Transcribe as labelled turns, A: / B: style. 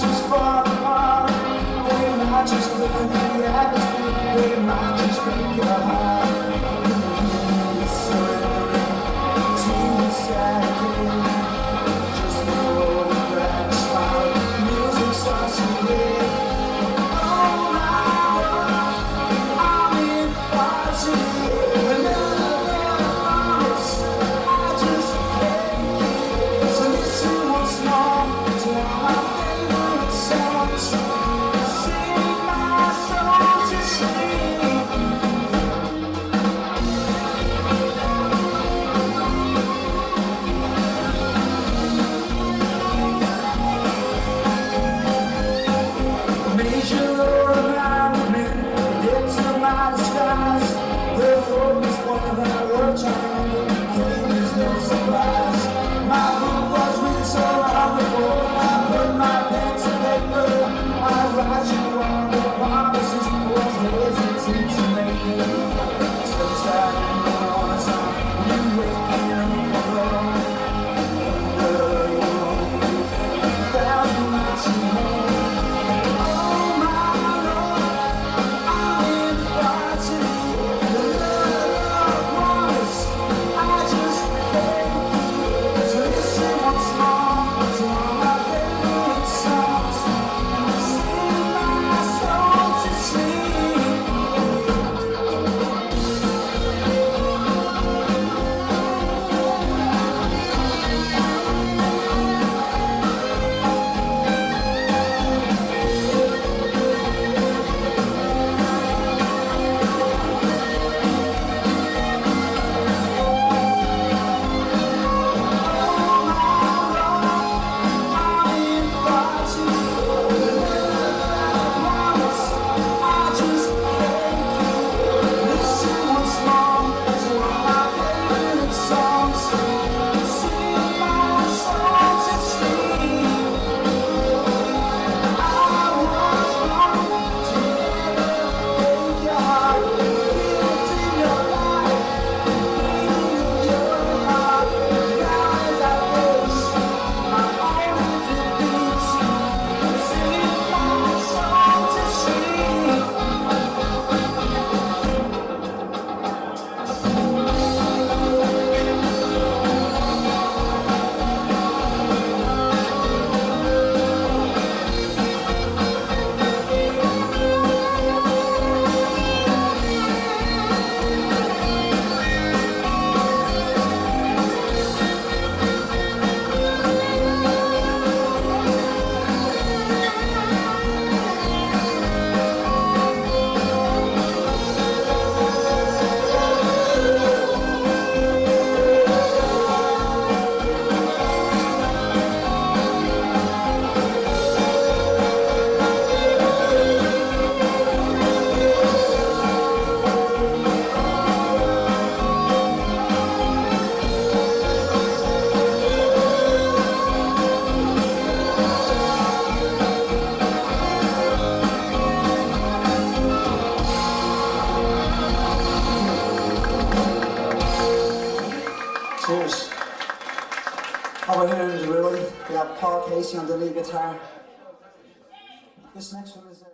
A: just far Over here the room, we have Paul Casey on the lead guitar. This next one is. Uh